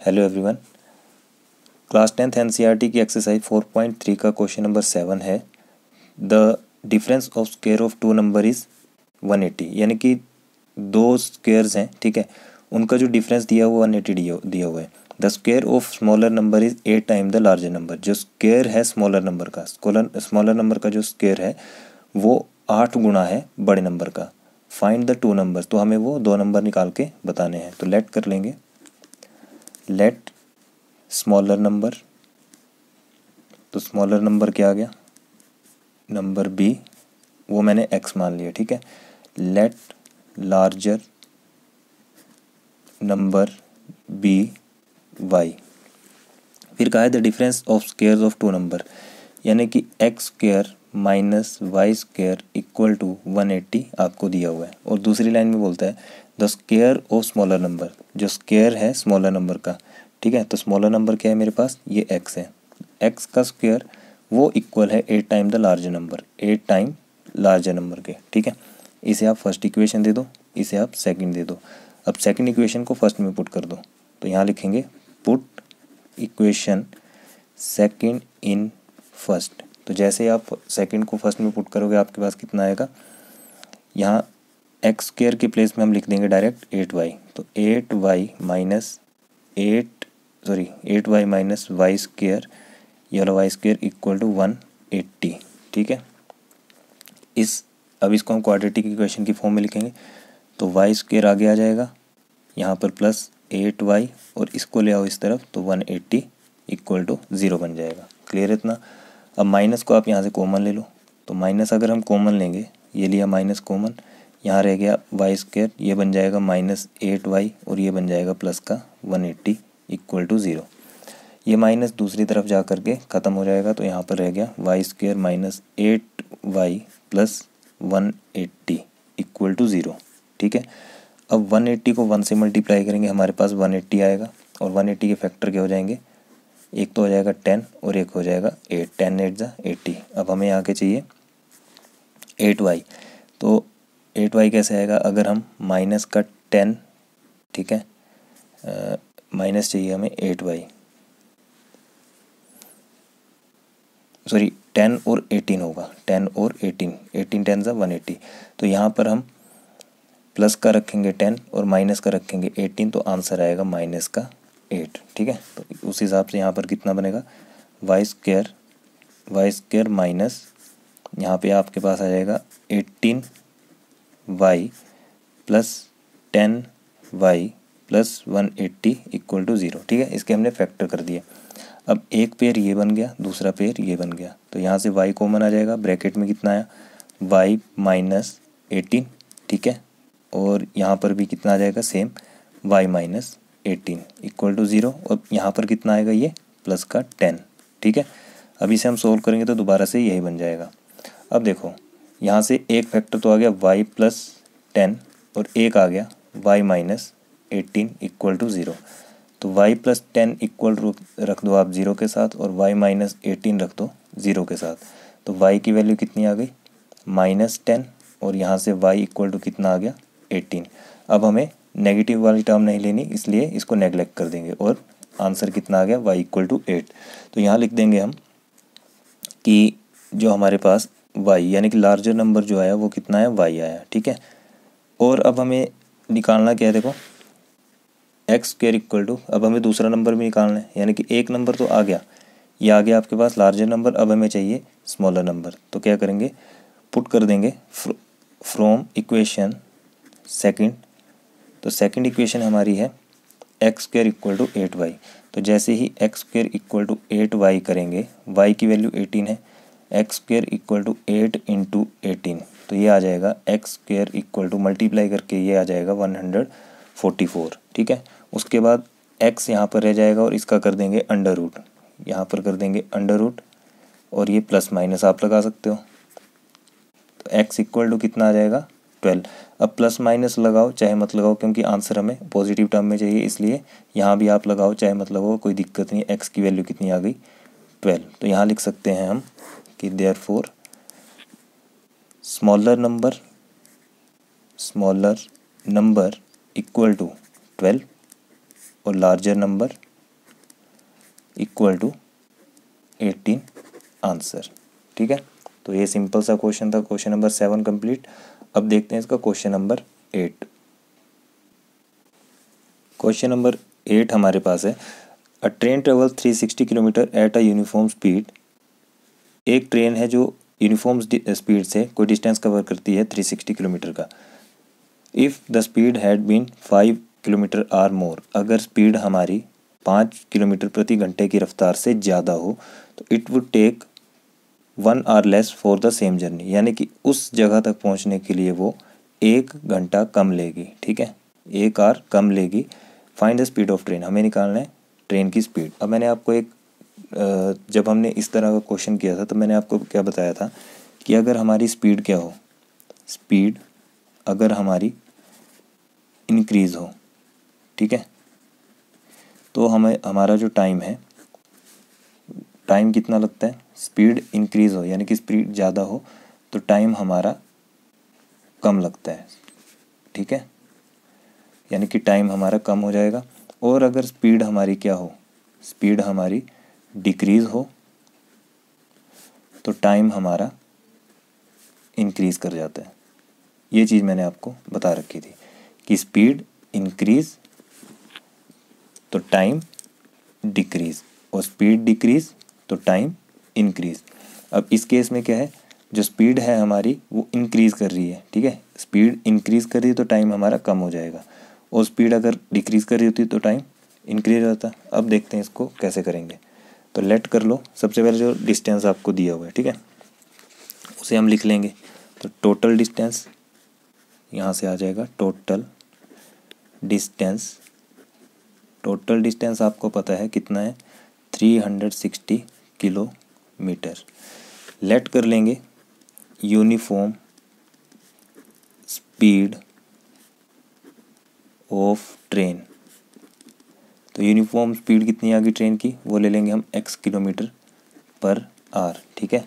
Hello everyone class tenth NCERT की exercise 4.3 का question number seven है. The difference of square of two number is 180 यानी कि दो स्केयर्स हैं, ठीक है? उनका जो डिफरेंस दिया हुआ वन एटी दिया हुआ है. The square of smaller number is eight time the larger number जो स्केयर है स्मॉलर नंबर का स्मॉलर नंबर का जो स्केयर है, वो आठ गुना है बड़े नंबर का. फाइंड द टू नंबर तो हमें वो दो नंबर निकाल के बताने हैं. तो लेट कर लेंगे. लेट स्मॉलर नंबर तो स्मॉलर नंबर क्या आ गया? नंबर बी वो मैंने एक्स मान लिया, ठीक है? Let larger number be Y फिर कहा है the difference of square of two number यानी कि X square minus Y square equal to one eighty आपको दिया हुआ है। और दूसरी लाइन में बोलता है the square of smaller number जो स्केयर है स्मॉलर नंबर का। ठीक है? तो स्मॉलर नंबर क्या है मेरे पास? ये एक्स है। एक्स का स्क्वेयर वो इक्वल है eight time the larger number eight time larger number के। ठीक है? इसे आप फ़र्स्ट इक्वेशन दे दो। इसे आप सेकंड दे दो। अब सेकंड इक्वेशन को फ़र्स्ट में पुट कर दो। तो यहाँ लिखेंगे put equation second in first तो जैसे आप सेकंड को फ़र्स्ट में पुट करोगे, आपके पास कितना आएगा? यहाँ एक्स स्क्र के प्लेस में हम लिख देंगे डायरेक्ट एट वाई तो eight Y minus eight sorry eight Y minus Y square ये वाला Y square equal to one eighty ठीक है? इस, अब इसको हम क्वाड्रेटिक इक्वेशन की फॉर्म में लिखेंगे तो वाई स्क्र आगे आ जाएगा, यहाँ पर प्लस एट वाई और इसको ले आओ इस तरफ़ तो one eighty equal to zero बन जाएगा. क्लियर इतना? अब माइनस को आप यहाँ से कॉमन ले लो। तो माइनस अगर हम कॉमन लेंगे, ये लिया माइनस कॉमन यहाँ रह गया वाई स्क्र ये बन जाएगा माइनस एट वाई और ये बन जाएगा प्लस का one eighty equal to zero ये माइनस दूसरी तरफ़ जा कर के ख़त्म हो जाएगा तो यहाँ पर रह गया Y square minus eight Y plus one eighty equal to zero ठीक है? अब वन एट्टी को वन से मल्टीप्लाई करेंगे, हमारे पास वन एट्टी आएगा और वन एट्टी के फैक्टर क्या हो जाएँगे? एक तो हो जाएगा टेन और एक हो जाएगा एट। टेन एट ज़ा एट्टी अब हमें यहाँ के चाहिए? Eight Y. तो एट वाई कैसे आएगा? अगर हम माइनस का टेन, ठीक है माइनस चाहिए हमें एट वाई। सॉरी, टेन और एटीन होगा। टेन और एटीन। एटीन टेन ज़ा, वन एट्टी तो यहाँ पर हम प्लस का रखेंगे टेन और माइनस का रखेंगे एटीन तो आंसर आएगा माइनस का एट ठीक है? तो उस हिसाब से यहाँ पर कितना बनेगा? Y square Y square minus यहाँ पे आपके पास आ जाएगा eighteen Y plus ten Y plus one eighty equal to zero ठीक है? इसके हमने फैक्टर कर दिया अब एक पेयर ये बन गया, दूसरा पेयर ये बन गया। तो यहाँ से वाई कॉमन आ जाएगा। ब्रैकेट में कितना आया? वाई माइनस एटीन ठीक है? और यहाँ पर भी कितना आ जाएगा? Same Y minus eighteen equal to zero और यहाँ पर कितना आएगा ये? प्लस का टेन ठीक है? अभी से हम सोल्व करेंगे तो दोबारा से यही बन जाएगा। अब देखो, यहाँ से एक फैक्टर तो आ गया वाई प्लस टेन और एक आ गया Y minus eighteen equal to zero तो वाई प्लस टेन इक्वल रख दो आप ज़ीरो के साथ और वाई माइनस एटीन रख दो ज़ीरो के साथ। तो वाई की वैल्यू कितनी आ गई? माइनस टेन और यहाँ से वाई इक्वल टू कितना आ गया? एटीन अब हमें नेगेटिव वाली टर्म नहीं लेनी, इसलिए इसको नेगलेक्ट कर देंगे। और आंसर कितना आ गया? वाई इक्वल टू एट तो यहाँ लिख देंगे हम कि जो हमारे पास वाई यानी कि लार्जर नंबर जो आया, वो कितना है वाई आया, ठीक है? और अब हमें निकालना क्या है देखो? एक्स स्क्र इक्वल टू अब हमें दूसरा नंबर भी निकालना है, यानी कि एक नंबर तो आ गया। ये आ गया आपके पास लार्जर नंबर अब हमें चाहिए स्मॉलर नंबर तो क्या करेंगे? पुट कर देंगे फ्रॉम इक्वेशन सेकंड तो सेकंड इक्वेशन हमारी है X square equal to eight Y तो जैसे ही X square equal to eight Y करेंगे वाई की वैल्यू एटीन है X square equal to eight into eighteen तो ये आ जाएगा X square equal to multiply करके ये आ जाएगा वन हंड्रेड फोर्टी फोर ठीक है? उसके बाद एक्स यहाँ पर रह जाएगा और इसका कर देंगे अंडर रूट यहाँ पर कर देंगे अंडर रूट और ये प्लस माइनस आप लगा सकते हो। तो एक्स इक्वल टू कितना आ जाएगा? ट्वेल्व। अब प्लस माइनस लगाओ, चाहे मत लगाओ, क्योंकि आंसर हमें पॉजिटिव टर्म में चाहिए, इसलिए यहाँ भी आप लगाओ, चाहे मत लगाओ, कोई दिक्कत नहीं एक्स की वैल्यू कितनी आ गई? ट्वेल्व। तो यहाँ लिख सकते हैं हम कि therefore smaller number smaller number equal to twelve और larger number equal to eighteen answer. ठीक है? तो ये सिंपल सा क्वेश्चन था। क्वेश्चन नंबर सेवन कंप्लीट अब देखते हैं इसका question number eight question number eight हमारे पास है। A train travel 360 kilometre at a uniform speed एक ट्रेन है जो यूनिफॉर्म स्पीड से कोई डिस्टेंस कवर करती है 360 किलोमीटर का। If the speed had been five kilometre hour more अगर स्पीड हमारी पाँच किलोमीटर प्रति घंटे की रफ्तार से ज़्यादा हो तो it would take one hour less for the same journey यानी कि उस जगह तक पहुँचने के लिए वो एक घंटा कम लेगी, ठीक है? एक आर कम लेगी। Find the speed of train हमें निकालना है ट्रेन की स्पीड अब मैंने आपको एक जब हमने इस तरह का क्वेश्चन किया था तो मैंने आपको क्या बताया था कि अगर हमारी स्पीड क्या हो? स्पीड अगर हमारी इंक्रीज़ हो, ठीक है? तो हमें, हमारा जो टाइम है टाइम कितना लगता है? स्पीड इंक्रीज़ हो, यानी कि स्पीड ज़्यादा हो तो टाइम हमारा कम लगता है, ठीक है? यानी कि टाइम हमारा कम हो जाएगा, और अगर स्पीड हमारी क्या हो स्पीड हमारी डिक्रीज़ हो तो टाइम हमारा इंक्रीज़ कर जाता है। ये चीज़ मैंने आपको बता रखी थी कि स्पीड इंक्रीज़ तो टाइम डिक्रीज़ और स्पीड डिक्रीज़ तो टाइम इंक्रीज़ अब इस केस में क्या है? जो स्पीड है हमारी, वो इंक्रीज़ कर रही है, ठीक है? स्पीड इंक्रीज़ कर रही है तो टाइम हमारा कम हो जाएगा। और स्पीड अगर डिक्रीज़ कर रही होती तो टाइम इंक्रीज होता अब देखते हैं इसको कैसे करेंगे। तो लेट कर लो। सबसे पहले जो डिस्टेंस आपको दिया हुआ है, ठीक है? उसे हम लिख लेंगे। तो टोटल डिस्टेंस यहाँ से आ जाएगा। टोटल डिस्टेंस टोटल डिस्टेंस आपको पता है कितना है? Three hundred sixty kilometre let कर लेंगे। यूनिफॉर्म स्पीड ऑफ़ ट्रेन तो यूनिफॉर्म स्पीड कितनी आ गई ट्रेन की? वो ले लेंगे हम एक्स किलोमीटर पर आर, ठीक है?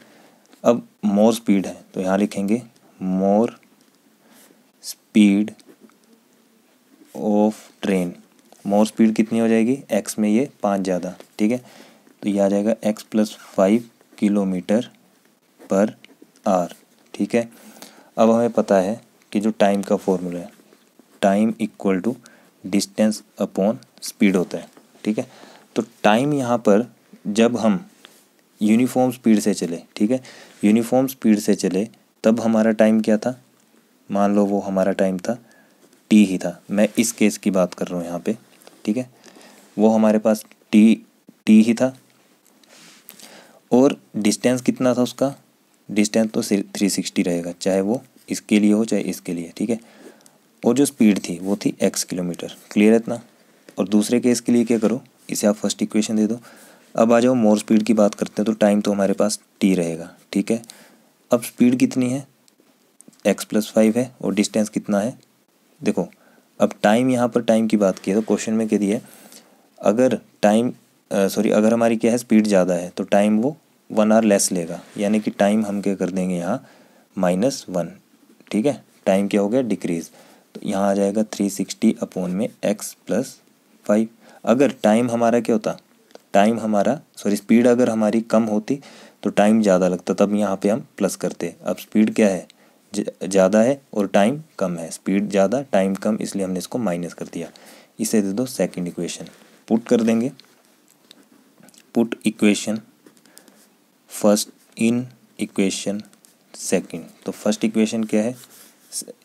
अब मोर स्पीड है तो यहाँ लिखेंगे more speed of train more speed कितनी हो जाएगी? एक्स में ये पाँच ज़्यादा, ठीक है? तो ये आ जाएगा एक्स प्लस फाइव किलोमीटर पर आर, ठीक है? अब हमें पता है कि जो टाइम का फॉर्मूला है time equal to distance upon speed होता है, ठीक है? तो टाइम यहाँ पर जब हम यूनिफॉर्म स्पीड से चले, ठीक है? यूनिफॉर्म स्पीड से चले, तब हमारा टाइम क्या था? मान लो वो हमारा टाइम था टी ही था। मैं इस केस की बात कर रहा हूँ यहाँ पे, ठीक है? वो हमारे पास टी टी ही था और डिस्टेंस कितना था उसका? डिस्टेंस तो थ्री सिक्सटी रहेगा, चाहे वो इसके लिए हो, चाहे इसके लिए, ठीक है? और जो स्पीड थी, वो थी एक्स किलोमीटर क्लियर है इतना? और दूसरे केस के लिए क्या करो? इसे आप फ़र्स्ट इक्वेशन दे दो। अब आ जाओ मोर स्पीड की बात करते हैं तो टाइम तो हमारे पास टी रहेगा, ठीक है? अब स्पीड कितनी है? एक्स प्लस फाइव है, और डिस्टेंस कितना है? देखो, अब टाइम यहाँ पर टाइम की बात की है तो क्वेश्चन में क्या दिया अगर टाइम सॉरी अगर हमारी क्या है स्पीड ज़्यादा है तो टाइम वो वन आवर लेस लेगा। यानी कि टाइम हम क्या कर देंगे यहाँ? माइनस वन ठीक है? टाइम क्या हो गया? डिक्रीज़ तो यहाँ आ जाएगा थ्री सिक्सटी अपोन में एक्स प्लस फाइव अगर टाइम हमारा क्या होता? टाइम हमारा सॉरी स्पीड अगर हमारी कम होती तो टाइम ज़्यादा लगता। तब यहाँ पे हम प्लस करते। अब स्पीड क्या है? ज़्यादा है और टाइम कम है। स्पीड ज़्यादा टाइम कम, इसलिए हमने इसको माइनस कर दिया। इसे दे दो सेकंड इक्वेशन पुट कर देंगे। Put equation first in equation second तो फ़र्स्ट इक्वेशन क्या है?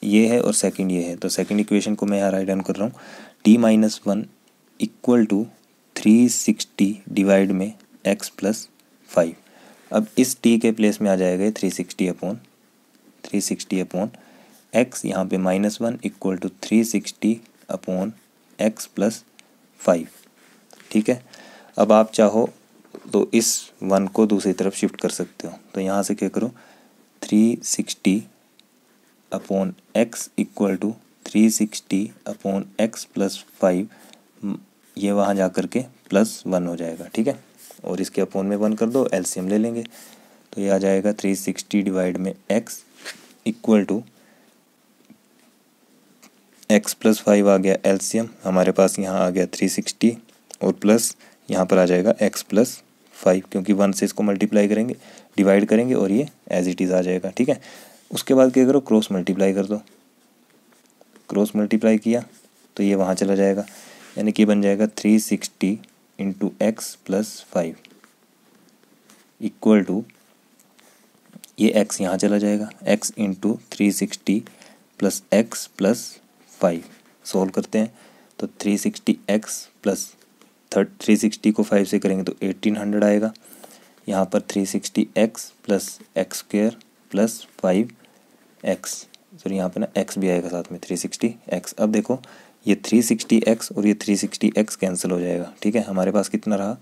ये है और सेकंड ये है. तो सेकंड इक्वेशन को मैं यहाँ राइट डाउन कर रहा हूँ. T minus one equal to three sixty divide में एक्स प्लस फाइव अब इस टी के प्लेस में आ जाएगा three sixty upon three sixty upon x यहाँ पे minus one equal to three sixty upon x plus five ठीक है? अब आप चाहो तो इस वन को दूसरी तरफ़ शिफ्ट कर सकते हो। तो यहाँ से क्या करो? Three sixty upon x equal to three sixty upon x plus five ये वहाँ जा कर के प्लस वन हो जाएगा, ठीक है? और इसके अपॉन में वन कर दो एलसीएम ले लेंगे। तो ये आ जाएगा थ्री सिक्सटी डिवाइड में x equal to x plus five आ गया एलसीएम हमारे पास यहाँ आ गया थ्री सिक्सटी और प्लस यहाँ पर आ जाएगा एक्स प्लस फाइव क्योंकि वन से इसको मल्टीप्लाई करेंगे डिवाइड करेंगे और ये एज इट इज़ आ जाएगा, ठीक है? उसके बाद क्या करो? क्रॉस मल्टीप्लाई कर दो। क्रॉस मल्टीप्लाई किया तो ये वहाँ चला जाएगा। यानी कि बन जाएगा three sixty into x plus five equal to ये एक्स यहाँ चला जाएगा x into three sixty plus x plus five solve करते हैं तो three sixty x plus three sixty को फाइव से करेंगे तो एटीन हंड्रेड आएगा। यहाँ पर three sixty x plus x square plus five x sorry यहाँ पे ना एक्स भी आएगा साथ में थ्री सिक्सटी एक्स अब देखो, ये थ्री सिक्सटी एक्स और ये थ्री सिक्सटी एक्स कैंसिल हो जाएगा, ठीक है? हमारे पास कितना रहा?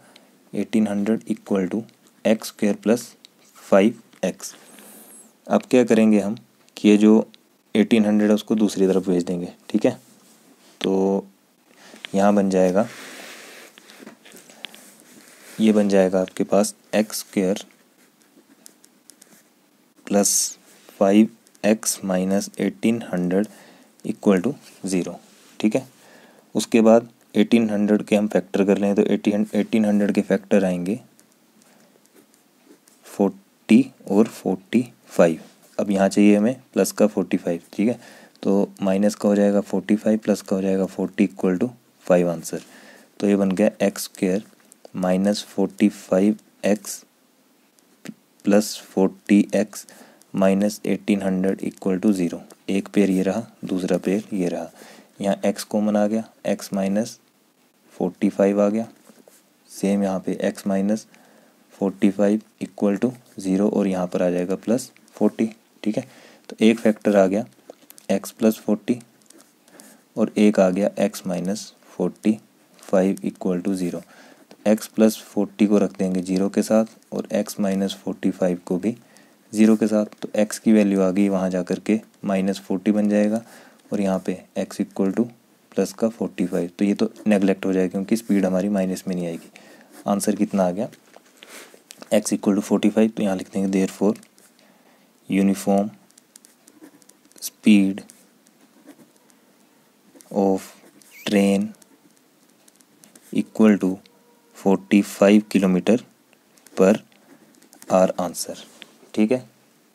Eighteen hundred equal to x square plus five x अब क्या करेंगे हम कि ये जो एटीन हंड्रेड है, उसको दूसरी तरफ़ भेज देंगे, ठीक है? तो यहाँ बन जाएगा ये बन जाएगा आपके पास x square plus five x minus eighteen hundred equal to zero ठीक है? उसके बाद एटीन हंड्रेड के हम फैक्टर कर लें तो एटीन एटीन हंड्रेड के फैक्टर आएँगे फोर्टी और फोर्टी फाइव अब यहाँ चाहिए हमें प्लस का फोर्टी फाइव ठीक है? तो माइनस का हो जाएगा फोर्टी फाइव प्लस का हो जाएगा forty equal to five answer तो ये बन गया x square minus forty five x plus forty x minus eighteen hundred equal to zero एक पेयर ये रहा, दूसरा पेयर ये रहा। यहाँ एक्स कॉमन आ गया एक्स माइनस फोर्टी फाइव आ गया। सेम यहाँ पे x minus forty five equal to zero और यहाँ पर आ जाएगा प्लस फोर्टी ठीक है? तो एक फैक्टर आ गया एक्स प्लस फोर्टी और एक आ गया x minus forty five equal to zero x plus forty को रख देंगे ज़ीरो के साथ और एक्स माइनस फोर्टी फाइव को भी ज़ीरो के साथ। तो एक्स की वैल्यू आ गई वहाँ जा कर के माइनस फोर्टी बन जाएगा और यहाँ पे एक्स इक्वल टू प्लस का फोर्टी फाइव तो ये तो नेगलेक्ट हो जाएगा क्योंकि स्पीड हमारी माइनस में नहीं आएगी। आंसर कितना आ गया? X equal to forty five तो यहाँ लिख देंगे therefore uniform speed of train equal to forty five kilometre per hour answer. ठीक है?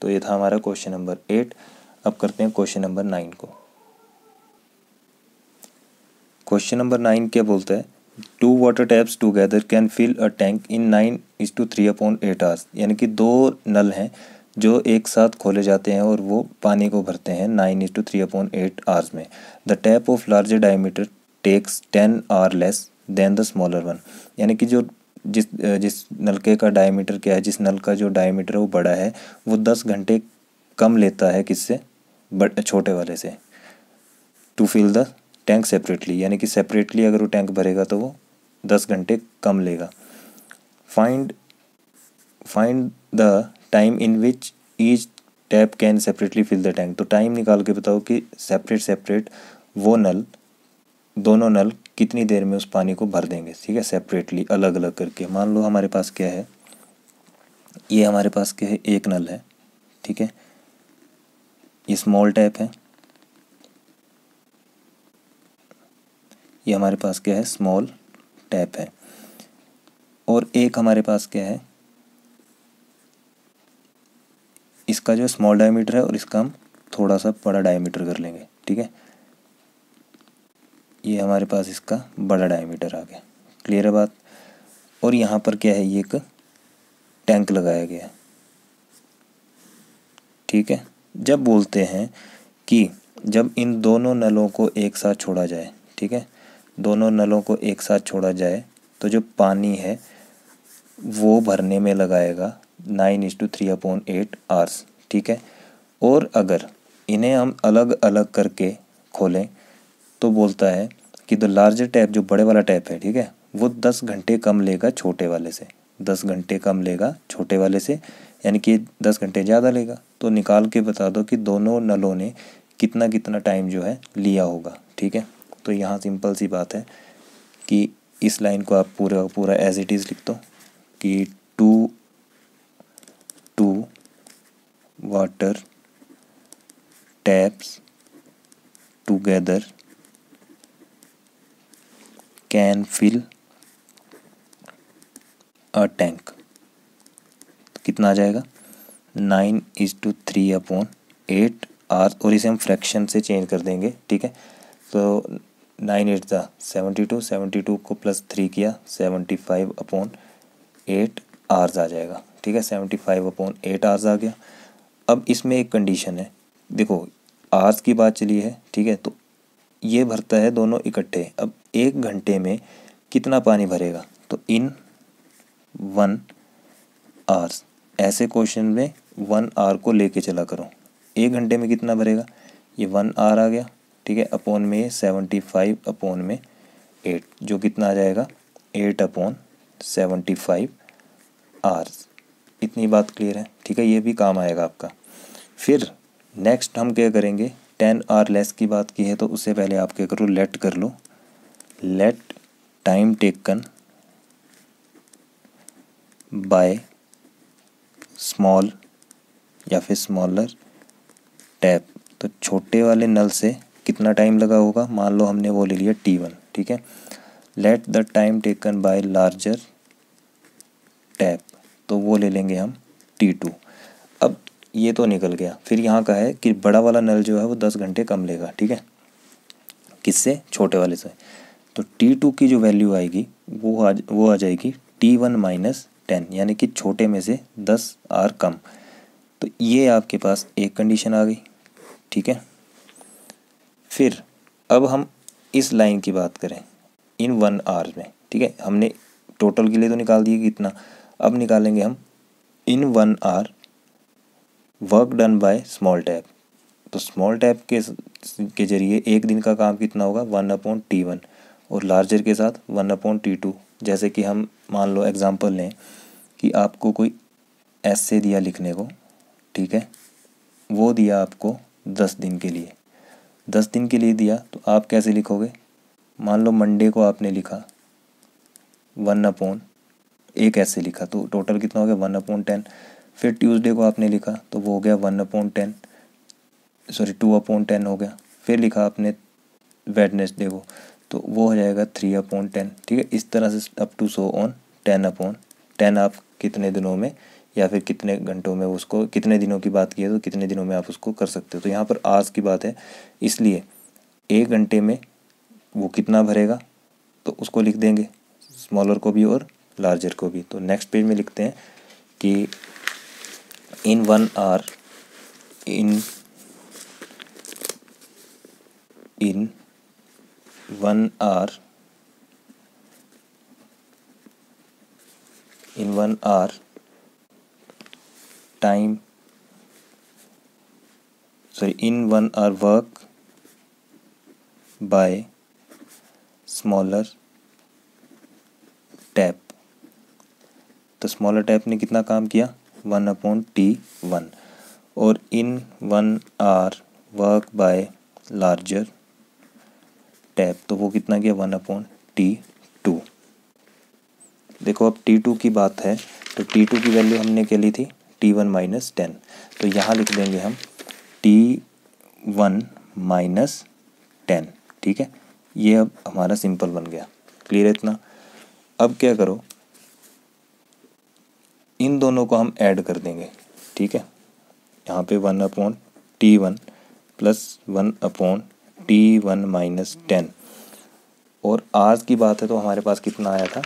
तो ये था हमारा क्वेश्चन नंबर एट। अब करते हैं क्वेश्चन नंबर नाइन को। क्वेश्चन नंबर नाइन क्या बोलता है? Two water taps together can fill a tank in nine is to three upon eight hours यानी कि दो नल हैं जो एक साथ खोले जाते हैं और वो पानी को भरते हैं nine is to three upon eight hours में। The tap of larger diameter takes ten hour less than the smaller one यानी कि जो जिस जिस नलके का डायमीटर क्या है, जिस नल का जो डायमीटर है, वो बड़ा है, वो दस घंटे कम लेता है किससे? बट, छोटे वाले से। To fill the tank separately यानी कि सेपरेटली अगर वो टैंक भरेगा तो वो दस घंटे कम लेगा। Find find the time in which each tap can separately fill the tank तो टाइम निकाल के बताओ कि सेपरेट सेपरेट वो नल, दोनों नल कितनी देर में उस पानी को भर देंगे, ठीक है? सेपरेटली अलग अलग करके। मान लो हमारे पास क्या है? ये हमारे पास क्या है? एक नल है, ठीक है? ये स्मॉल टैप है। ये हमारे पास क्या है? स्मॉल टैप है। और एक हमारे पास क्या है? इसका जो स्मॉल डायमीटर है और इसका हम थोड़ा सा बड़ा डायमीटर कर लेंगे, ठीक है? ये हमारे पास इसका बड़ा डायमीटर आ गया। क्लियर है बात? और यहाँ पर क्या है? ये एक टैंक लगाया गया ठीक है? जब बोलते हैं कि जब इन दोनों नलों को एक साथ छोड़ा जाए, ठीक है? दोनों नलों को एक साथ छोड़ा जाए तो जो पानी है, वो भरने में लगाएगा nine is to three upon eight hours ठीक है? और अगर इन्हें हम अलग अलग करके खोलें तो बोलता है कि द लार्जर टैप जो बड़े वाला टैप है, ठीक है, वो दस घंटे कम लेगा छोटे वाले से। दस घंटे कम लेगा छोटे वाले से, यानी कि दस घंटे ज़्यादा लेगा। तो निकाल के बता दो कि दोनों नलों ने कितना कितना टाइम जो है लिया होगा, ठीक है? तो यहाँ सिंपल सी बात है कि इस लाइन को आप पूरा पूरा एज इट इज़ लिख दो कि to two water taps together can fill a tank कितना आ जाएगा? Nine is to three upon eight hour और इसे हम फ्रैक्शन से चेंज कर देंगे, ठीक है? तो नाइन एट ज़ा सेवेंटी टू सेवेंटी टू को प्लस थ्री किया seventy five upon eight hours आ जाएगा, ठीक है? Seventy five upon eight hours आ गया। अब इसमें एक कंडीशन है। देखो आर्स की बात चली है, ठीक है? तो ये भरता है दोनों इकट्ठे। अब एक घंटे में कितना पानी भरेगा? तो इन वन आवर्स ऐसे क्वेश्चन में वन आवर को लेके चला करो। एक घंटे में कितना भरेगा? ये वन आर आ गया, ठीक है? अपोन में सेवेंटी फाइव, अपोन में एट, जो कितना आ जाएगा? Eight upon seventy five hours इतनी बात क्लियर है? ठीक है, ये भी काम आएगा आपका। फिर नेक्स्ट हम क्या करेंगे? टेन आर लेस की बात की है तो उससे पहले आप क्या करो लेट कर लो। Let time taken by small या फिर स्मॉलर टैप तो छोटे वाले नल से कितना टाइम लगा होगा? मान लो हमने वो ले लिया टी वन ठीक है? Let the time taken by larger tap तो वो ले लेंगे हम टी टू ये तो निकल गया। फिर यहाँ का है कि बड़ा वाला नल जो है वो दस घंटे कम लेगा, ठीक है? किससे? छोटे वाले से। तो टी टू की जो वैल्यू आएगी, वो आ वो आ जाएगी टी वन माइनस टेन यानी कि छोटे में से दस आर कम। तो ये आपके पास एक कंडीशन आ गई, ठीक है? फिर अब हम इस लाइन की बात करें, इन वन आर में, ठीक है? हमने टोटल के लिए तो निकाल दिए कितना अब निकालेंगे हम in one hour work done by small tap तो स्मॉल टैप के के ज़रिए एक दिन का काम कितना होगा? वन अपॉन टी वन और लार्जर के साथ वन अपॉन टी टू जैसे कि हम मान लो एग्जांपल लें कि आपको कोई ऐसे दिया लिखने को, ठीक है? वो दिया आपको दस दिन के लिए। दस दिन के लिए दिया तो आप कैसे लिखोगे? मान लो मंडे को आपने लिखा वन अपॉन एक ऐसे लिखा तो टोटल कितना हो गया? वन अपॉन टेन फिर ट्यूसडे को आपने लिखा तो वो हो गया one upon ten sorry two upon ten हो गया। फिर लिखा आपने वेडनेसडे को तो वो हो जाएगा थ्री अपॉन टेन ठीक है? इस तरह से up to so on ten upon ten आप कितने दिनों में या फिर कितने घंटों में उसको, कितने दिनों की बात की है तो कितने दिनों में आप उसको कर सकते हो। तो यहाँ पर आज की बात है, इसलिए एक घंटे में वो कितना भरेगा तो उसको लिख देंगे स्मॉलर को भी और लार्जर को भी। तो नेक्स्ट पेज में लिखते हैं कि in one hour in in one hour in one hour time sorry in one hour work by smaller tap तो स्मॉलर टैप ने कितना काम किया वन अपॉन टी वन और in one hour work by larger tap तो वो कितना गया? वन अपॉन टी टू देखो, अब टी टू की बात है तो टी टू की वैल्यू हमने क्या ली थी? टी वन माइनस टेन तो यहाँ लिख देंगे हम टी वन माइनस टेन ठीक है? ये अब हमारा सिंपल बन गया. क्लियर है इतना? अब क्या करो? इन दोनों को हम ऐड कर देंगे, ठीक है? यहाँ पे one upon t one plus one upon t one minus ten. और आज की बात है तो हमारे पास कितना आया था?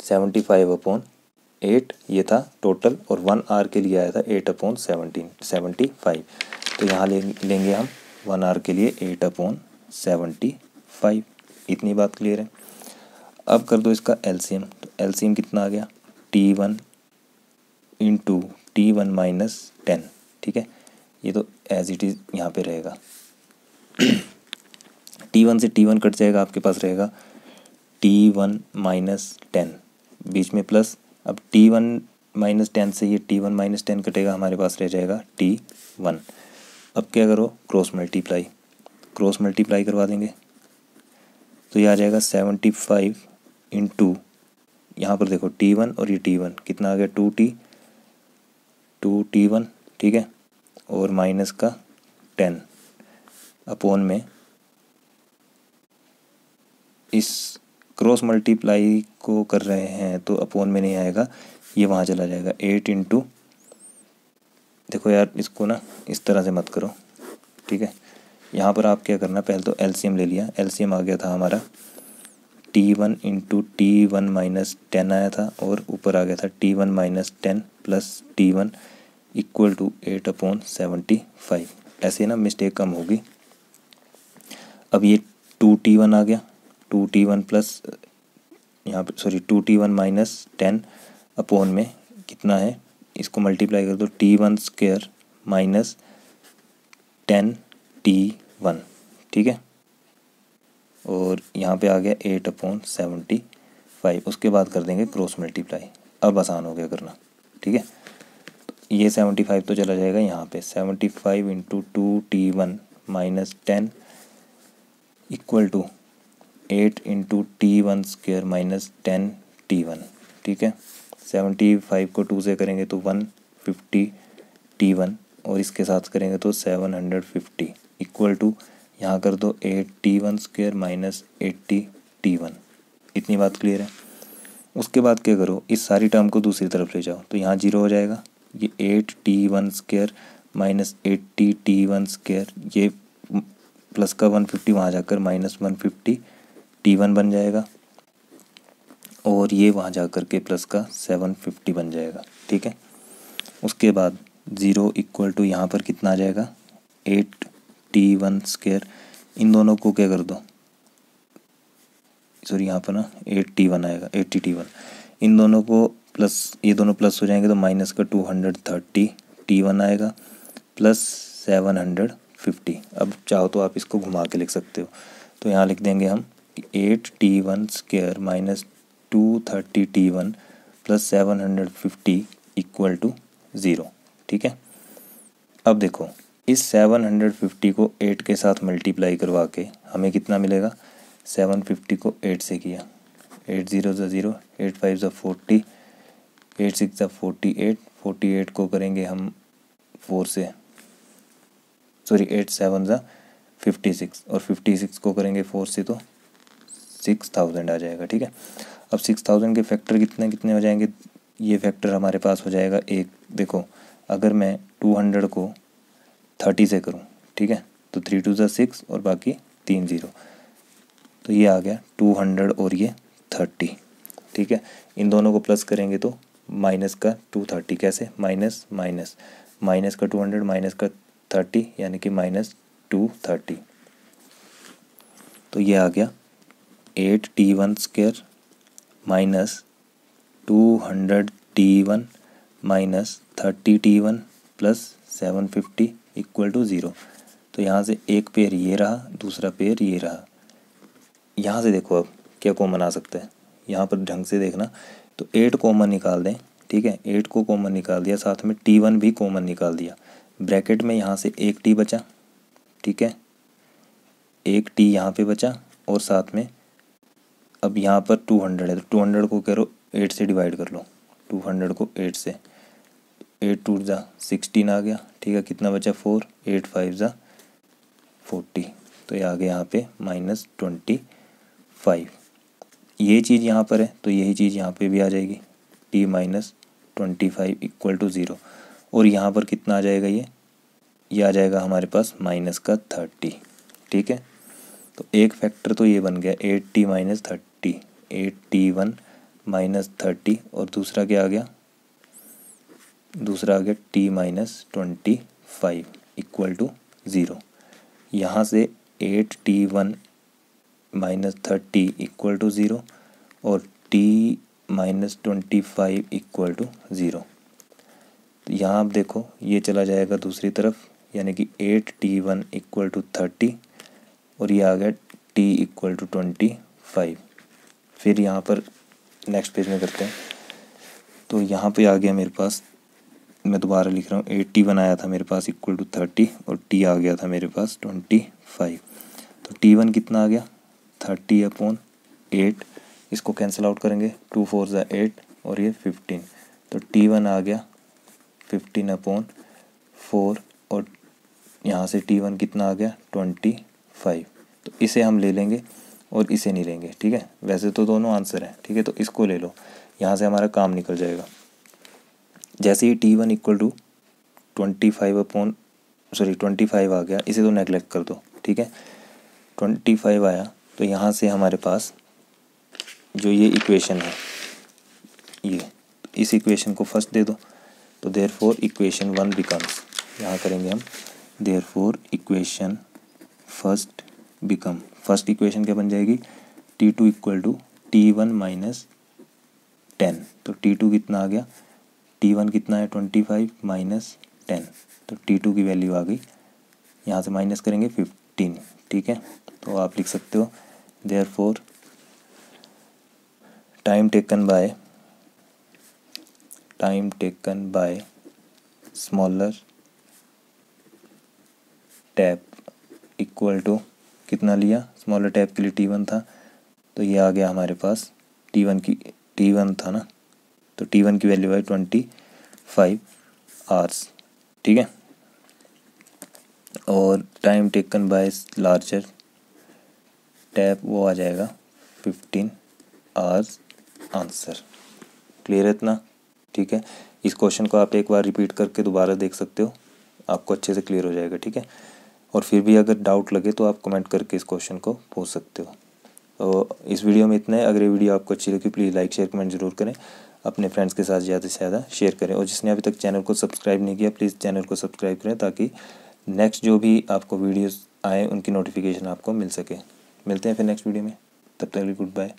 सेवेंटी फाइव अपॉन एट, ये था टोटल, और वन आर के लिए आया था eight upon seventeen seventy five. तो यहाँ ले, लेंगे हम वन आर के लिए एट अपॉन सेवेंटी फाइव। इतनी बात क्लियर है? अब कर दो इसका एलसीएम। तो एलसीएम कितना आ गया? T one into one minus ten ठीक है? ये तो एज इट इज़ यहाँ पे रहेगा। टी वन से टी वन कट जाएगा, आपके पास रहेगा टी वन माइनस टेन बीच में प्लस अब टी वन माइनस टेन से ये टी वन माइनस टेन कटेगा, हमारे पास रह जाएगा टी वन अब क्या करो? क्रॉस मल्टीप्लाई क्रॉस मल्टीप्लाई करवा देंगे। तो ये आ जाएगा सेवेंटी फाइव इन टू यहाँ पर देखो टी वन और ये टी वन कितना आ गया? Two t two t one ठीक है? और माइनस का टेन अपोन में इस क्रॉस मल्टीप्लाई को कर रहे हैं तो अपोन में नहीं आएगा, ये वहाँ चला जाएगा। एट इंटू देखो यार, इसको ना इस तरह से मत करो, ठीक है? यहाँ पर आप क्या करना, पहले तो एलसीएम ले लिया। एलसीएम आ गया था हमारा। T one into t one minus ten आया था और ऊपर आ गया था t one minus ten plus t one equal to eight upon seventy five ऐसे ना मिस्टेक कम होगी। अब ये टू टी वन आ गया। टू टी वन प्लस यहाँ पे sorry two t one minus ten upon में कितना है? इसको मल्टीप्लाई कर दो। T one square minus ten t one ठीक है? और यहाँ पे आ गया एट अपॉन सेवेंटी फाइव उसके बाद कर देंगे क्रॉस मल्टीप्लाई अब आसान हो गया करना। ठीक है? ये सेवेंटी फाइव तो चला जाएगा यहाँ पे। Seventy five into two t one minus ten equal to eight into t one square minus ten t one ठीक है? सेवेंटी फाइव को टू से करेंगे तो वन फिफ्टी टी वन और इसके साथ करेंगे तो seven hundred fifty equal to यहाँ कर दो eight t one square minus eighty t one इतनी बात क्लियर है? उसके बाद क्या करो? इस सारी टर्म को दूसरी तरफ़ ले जाओ। तो यहाँ ज़ीरो हो जाएगा। ये eight t one square minus eighty t one square ये प्लस का वन फिफ्टी वहाँ जाकर minus one fifty t one बन जाएगा। और ये वहाँ जा कर के प्लस का सेवन फिफ्टी बन जाएगा। ठीक है? उसके बाद ज़ीरो इक्वल टू यहाँ पर कितना आ जाएगा? एट टी वन स्केयर इन दोनों को क्या कर दो? सॉरी यहाँ पर ना एट टी वन आएगा एट्टी टी वन इन दोनों को प्लस ये दोनों प्लस हो जाएँगे तो माइनस का two hundred thirty t one आएगा प्लस सेवन हंड्रेड फिफ्टी अब चाहो तो आप इसको घुमा के लिख सकते हो। तो यहाँ लिख देंगे हम eight t one square minus two thirty t one plus seven hundred fifty equal to zero ठीक है? अब देखो इस सेवन हंड्रेड फिफ्टी को एट के साथ मल्टीप्लाई करवा के हमें कितना मिलेगा? सेवन फिफ्टी को एट से किया। एट ज़ीरो ज़ा ज़ीरो एट फाइव ज़ा फोर्टी एट सिक्स ज़ा फोर्टी एट फोर्टी एट को करेंगे हम फोर से। सॉरी एट सेवन ज़ा फिफ्टी सिक्स और फिफ्टी सिक्स को करेंगे फोर से तो सिक्स थाउज़ेंड आ जाएगा, ठीक है? अब सिक्स थाउज़ेंड के फैक्टर कितने कितने हो जाएँगे? ये फैक्टर हमारे पास हो जाएगा एक। देखो, अगर मैं टू हंड्रेड को थर्टी से करूँ, ठीक है? तो थ्री टू ज़ा सिक्स और बाकी तीन ज़ीरो। तो ये आ गया टू हंड्रेड और ये थर्टी, ठीक है? इन दोनों को प्लस करेंगे तो माइनस का टू थर्टी। कैसे? Minus minus. माइनस का टू हंड्रेड, माइनस का थर्टी, यानी कि माइनस टू थर्टी। तो ये आ गया eight t one square minus two hundred t one minus thirty t one plus seven fifty. Equal to zero. तो यहाँ से एक पेयर ये रहा, दूसरा पेयर ये रहा। यहाँ से देखो अब क्या कॉमन आ सकता है। यहाँ पर ढंग से देखना। तो एट कॉमन निकाल दें, ठीक है? एट को कॉमन निकाल दिया, साथ में टी वन भी कॉमन निकाल दिया। ब्रैकेट में यहाँ से एक टी बचा, ठीक है? एक टी यहाँ पे बचा और साथ में अब यहाँ पर टू हंड्रेड है। तो टू हंड्रेड को करो एट से डिवाइड कर लो। टू हंड्रेड को एट से। एट टू ज़ा, सिक्सटीन आ गया, ठीक है, कितना बचा? फोर, एट फाइव ज़ा, फोर्टी तो ये आ गया यहाँ पे माइनस ट्वेंटी फाइव। ये चीज़ यहाँ पर है तो यही चीज़ यहाँ पे भी आ जाएगी, t minus twenty five equal to zero. और यहाँ पर कितना आ जाएगा ये? ये आ जाएगा हमारे पास माइनस का थर्टी, ठीक है? तो एक फैक्टर तो ये बन गया, eight t minus thirty, eight t one minus thirty, और दूसरा क्या आ गया? दूसरा आ गया t minus twenty five equal to zero यहाँ से eight t one minus thirty equal to zero और t minus twenty five equal to zero यहाँ आप देखो, ये चला जाएगा दूसरी तरफ़, यानी कि eight t one equal to thirty और ये आ गया t equal to twenty five फिर यहाँ पर नेक्स्ट पेज में करते हैं। तो यहाँ पे आ गया मेरे पास मैं दोबारा लिख रहा हूँ एट टी वन आया था मेरे पास इक्वल टू थर्टी और टी आ गया था मेरे पास ट्वेंटी फाइव तो टी वन कितना आ गया? थर्टी अपॉन एट इसको कैंसिल आउट करेंगे टू फोर ज़ा एट और ये फिफ्टीन तो टी वन आ गया फिफ्टीन अपॉन फोर और यहाँ से टी वन कितना आ गया? ट्वेंटी फाइव तो इसे हम ले लेंगे और इसे नहीं लेंगे, ठीक है? वैसे तो दोनों आंसर हैं, ठीक है? तो इसको ले लो। यहाँ से हमारा काम निकल जाएगा। जैसे ही T one equal to twenty five upon sorry twenty five आ गया, इसे तो नेगलेक्ट कर दो, ठीक है? ट्वेंटी फाइव आया तो यहाँ से हमारे पास जो ये इक्वेशन है, ये, इस इक्वेशन को फ़र्स्ट दे दो तो therefore equation one becomes यहाँ करेंगे हम therefore equation first become first equation क्या बन जाएगी? T two equal to T one minus ten तो टी टू कितना आ गया? टी वन कितना है? ट्वेंटी फाइव माइनस टेन तो टी टू की वैल्यू आ गई। यहाँ से माइनस करेंगे फिफ्टीन ठीक है? तो आप लिख सकते हो therefore time taken by time taken by smaller tap equal to कितना लिया? स्मॉलर टैप के लिए टी वन था। तो ये आ गया हमारे पास टी वन की टी वन था ना? तो टी वन की वैल्यू है ट्वेंटी फाइव आवर्स ठीक है? और time taken by larger tap वो आ जाएगा फिफ्टीन आवर्स आंसर क्लियर है इतना? ठीक है? इस क्वेश्चन को आप एक बार रिपीट करके दोबारा देख सकते हो। आपको अच्छे से क्लियर हो जाएगा, ठीक है? और फिर भी अगर डाउट लगे तो आप कमेंट करके इस क्वेश्चन को पूछ सकते हो। तो इस वीडियो में इतना है। अगर ये वीडियो आपको अच्छी लगी प्लीज़ लाइक शेयर कमेंट ज़रूर करें। अपने फ्रेंड्स के साथ ज़्यादा से ज़्यादा शेयर करें। और जिसने अभी तक चैनल को सब्सक्राइब नहीं किया प्लीज़ चैनल को सब्सक्राइब करें ताकि नेक्स्ट जो भी आपको वीडियोस आए, उनकी नोटिफिकेशन आपको मिल सके। मिलते हैं फिर नेक्स्ट वीडियो में। तब तक गुड बाय